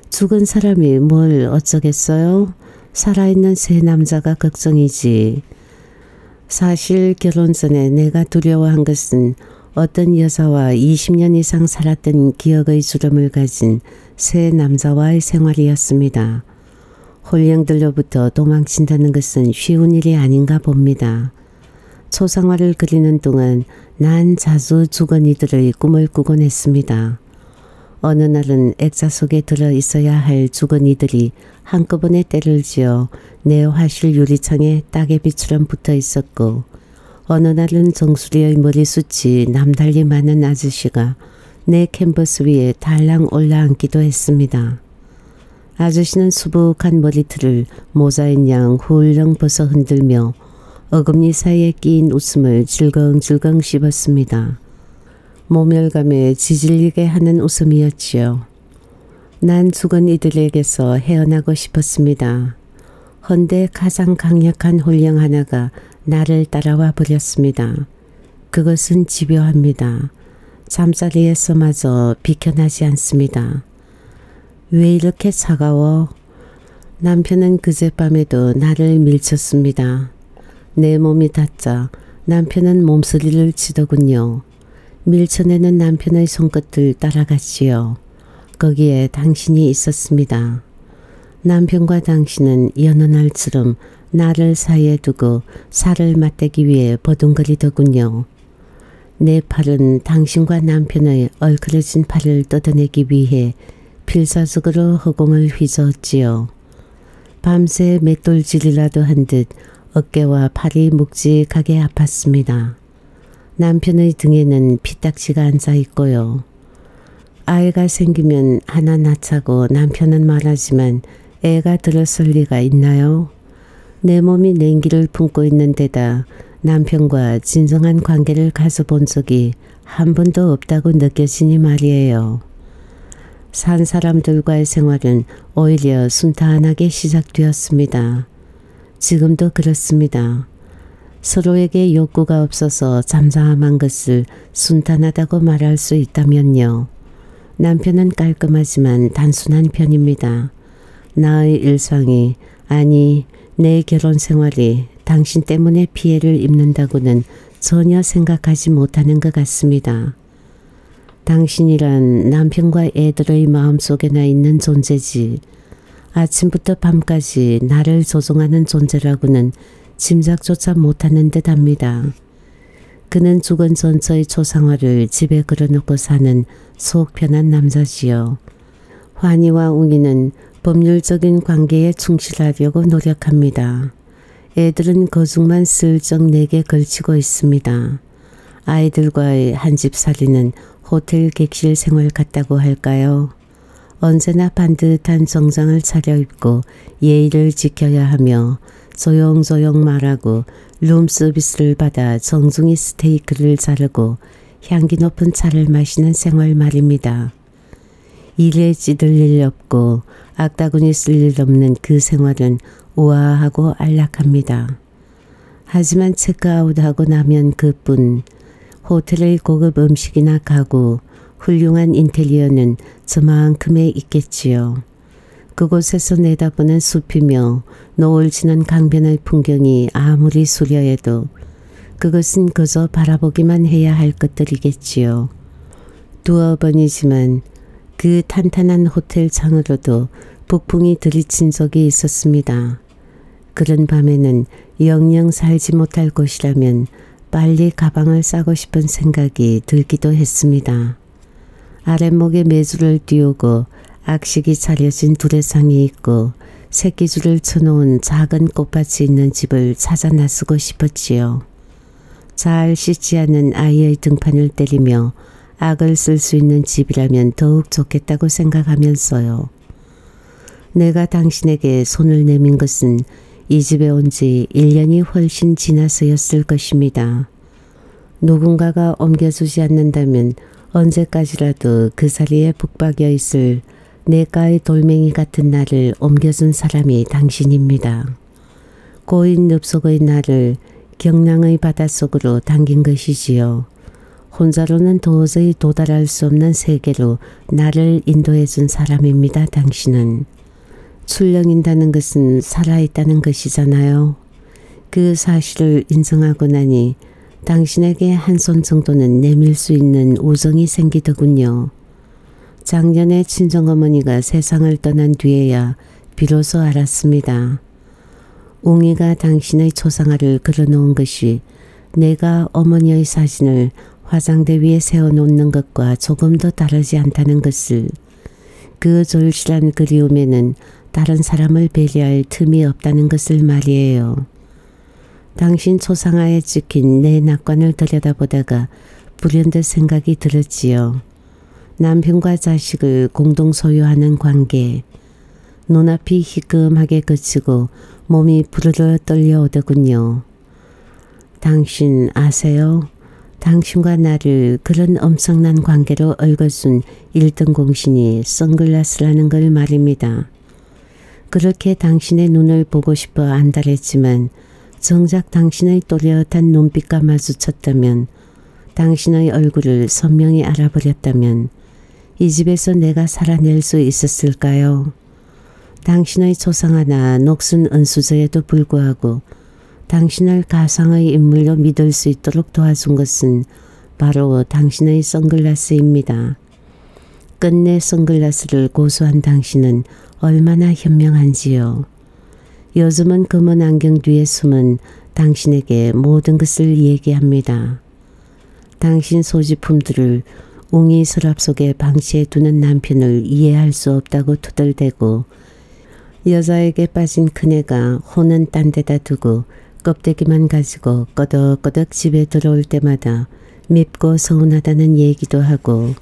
죽은 사람이 뭘 어쩌겠어요? 살아있는 새 남자가 걱정이지. 사실 결혼 전에 내가 두려워한 것은 어떤 여자와 20년 이상 살았던 기억의 주름을 가진 새 남자와의 생활이었습니다. 홀령들로부터 도망친다는 것은 쉬운 일이 아닌가 봅니다. 초상화를 그리는 동안 난 자주 주거니들의 꿈을 꾸곤 했습니다. 어느 날은 액자 속에 들어 있어야 할 주거니들이 한꺼번에 때를 지어 내 화실 유리창에 따개비처럼 붙어 있었고 어느 날은 정수리의 머리숱이 남달리 많은 아저씨가 내 캔버스 위에 달랑 올라앉기도 했습니다. 아저씨는 수북한 머리털을 모자인 양 훌렁 벗어 흔들며 어금니 사이에 끼인 웃음을 질겅질겅 씹었습니다. 모멸감에 지질리게 하는 웃음이었지요. 난 죽은 이들에게서 헤어나고 싶었습니다. 헌데 가장 강력한 홀령 하나가 나를 따라와 버렸습니다. 그것은 집요합니다. 잠자리에서마저 비켜나지 않습니다. 왜 이렇게 차가워? 남편은 그젯밤에도 나를 밀쳤습니다. 내 몸이 닿자 남편은 몸소리를 치더군요. 밀쳐내는 남편의 손끝을 따라갔지요. 거기에 당신이 있었습니다. 남편과 당신은 여느 날처럼 나를 사이에 두고 살을 맞대기 위해 버둥거리더군요. 내 팔은 당신과 남편의 얼그러진 팔을 뜯어내기 위해 필사적으로 허공을 휘저었지요. 밤새 맷돌질이라도 한 듯 어깨와 팔이 묵직하게 아팠습니다. 남편의 등에는 피딱지가 앉아 있고요. 아이가 생기면 하나 낳자고 남편은 말하지만 애가 들었을 리가 있나요? 내 몸이 냉기를 품고 있는 데다 남편과 진정한 관계를 가져본 적이 한 번도 없다고 느껴지니 말이에요. 산 사람들과의 생활은 오히려 순탄하게 시작되었습니다. 지금도 그렇습니다. 서로에게 욕구가 없어서 잠잠한 것을 순탄하다고 말할 수 있다면요. 남편은 깔끔하지만 단순한 편입니다. 나의 일상이 아니 내 결혼 생활이 당신 때문에 피해를 입는다고는 전혀 생각하지 못하는 것 같습니다. 당신이란 남편과 애들의 마음속에나 있는 존재지. 아침부터 밤까지 나를 조종하는 존재라고는 짐작조차 못하는 듯 합니다. 그는 죽은 전처의 초상화를 집에 걸어놓고 사는 속 편한 남자지요. 환희와 웅이는 법률적인 관계에 충실하려고 노력합니다. 애들은 거중만 슬쩍 내게 걸치고 있습니다. 아이들과의 한 집 살이는 호텔 객실 생활 같다고 할까요? 언제나 반듯한 정장을 차려입고 예의를 지켜야 하며 조용조용 말하고 룸서비스를 받아 정중히 스테이크를 자르고 향기 높은 차를 마시는 생활 말입니다. 일에 찌들 일 없고 악다구니 쓸 일 없는 그 생활은 우아하고 안락합니다. 하지만 체크아웃하고 나면 그뿐 호텔의 고급 음식이나 가구, 훌륭한 인테리어는 저만큼에 있겠지요. 그곳에서 내다보는 숲이며 노을 지는 강변의 풍경이 아무리 수려해도 그것은 그저 바라보기만 해야 할 것들이겠지요. 두어 번이지만 그 탄탄한 호텔 창으로도 북풍이 들이친 적이 있었습니다. 그런 밤에는 영영 살지 못할 곳이라면 빨리 가방을 싸고 싶은 생각이 들기도 했습니다. 아랫목에 매주를 띄우고 악식이 차려진 두레상이 있고 새끼줄을 쳐놓은 작은 꽃밭이 있는 집을 찾아 나서고 싶었지요. 잘 씻지 않은 아이의 등판을 때리며 악을 쓸 수 있는 집이라면 더욱 좋겠다고 생각하면서요. 내가 당신에게 손을 내민 것은 이 집에 온 지 1년이 훨씬 지나서였을 것입니다. 누군가가 옮겨주지 않는다면 언제까지라도 그 자리에 북박여 있을 내가의 돌멩이 같은 나를 옮겨준 사람이 당신입니다. 고인 늪속의 나를 경랑의 바닷속으로 당긴 것이지요. 혼자로는 도저히 도달할 수 없는 세계로 나를 인도해 준 사람입니다. 당신은. 출렁인다는 것은 살아있다는 것이잖아요. 그 사실을 인정하고 나니 당신에게 한 손 정도는 내밀 수 있는 우정이 생기더군요. 작년에 친정어머니가 세상을 떠난 뒤에야 비로소 알았습니다. 웅이가 당신의 초상화를 그려놓은 것이 내가 어머니의 사진을 화장대 위에 세워놓는 것과 조금 더 다르지 않다는 것을 그 절실한 그리움에는 다른 사람을 배려할 틈이 없다는 것을 말이에요. 당신 초상화에 찍힌 내 낙관을 들여다보다가 불현듯 생각이 들었지요. 남편과 자식을 공동 소유하는 관계. 눈앞이 희끔하게 그치고 몸이 부르르 떨려오더군요. 당신 아세요? 당신과 나를 그런 엄청난 관계로 얽어준 1등 공신이 선글라스라는 걸 말입니다. 그렇게 당신의 눈을 보고 싶어 안달했지만 정작 당신의 또렷한 눈빛과 마주쳤다면 당신의 얼굴을 선명히 알아버렸다면 이 집에서 내가 살아낼 수 있었을까요? 당신의 초상화나 녹슨 은수저에도 불구하고 당신을 가상의 인물로 믿을 수 있도록 도와준 것은 바로 당신의 선글라스입니다. 끝내 선글라스를 고수한 당신은 얼마나 현명한지요. 요즘은 검은 안경 뒤에 숨은 당신에게 모든 것을 얘기합니다. 당신 소지품들을 웅이 서랍 속에 방치해 두는 남편을 이해할 수 없다고 투덜대고 여자에게 빠진 그네가 혼은 딴 데다 두고 껍데기만 가지고 꺼덕꺼덕 집에 들어올 때마다 밉고 서운하다는 얘기도 하고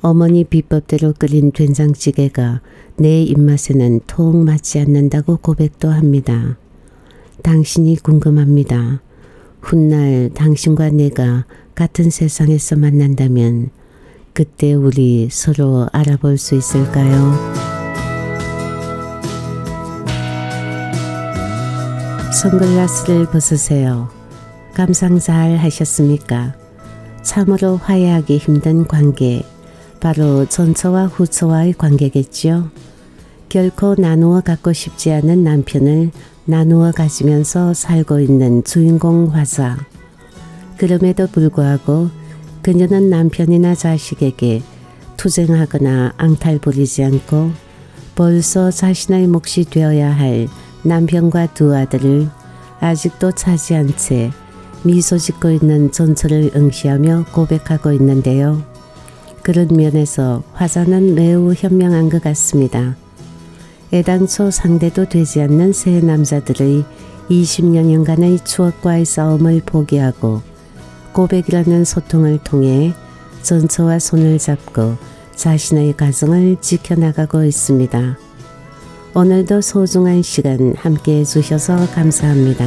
어머니 비법대로 끓인 된장찌개가 내 입맛에는 통 맞지 않는다고 고백도 합니다. 당신이 궁금합니다. 훗날 당신과 내가 같은 세상에서 만난다면 그때 우리 서로 알아볼 수 있을까요? 선글라스를 벗으세요. 감상 잘 하셨습니까? 참으로 화해하기 힘든 관계, 바로 전처와 후처와의 관계겠지요. 결코 나누어 갖고 싶지 않은 남편을 나누어 가지면서 살고 있는 주인공 화자. 그럼에도 불구하고 그녀는 남편이나 자식에게 투쟁하거나 앙탈 부리지 않고 벌써 자신의 몫이 되어야 할 남편과 두 아들을 아직도 차지한 채 미소 짓고 있는 전철을 응시하며 고백하고 있는데요. 그런 면에서 화자는 매우 현명한 것 같습니다. 애당초 상대도 되지 않는 세 남자들의 20여년간의 추억과의 싸움을 포기하고 고백이라는 소통을 통해 전처와 손을 잡고 자신의 가정을 지켜나가고 있습니다. 오늘도 소중한 시간 함께 해주셔서 감사합니다.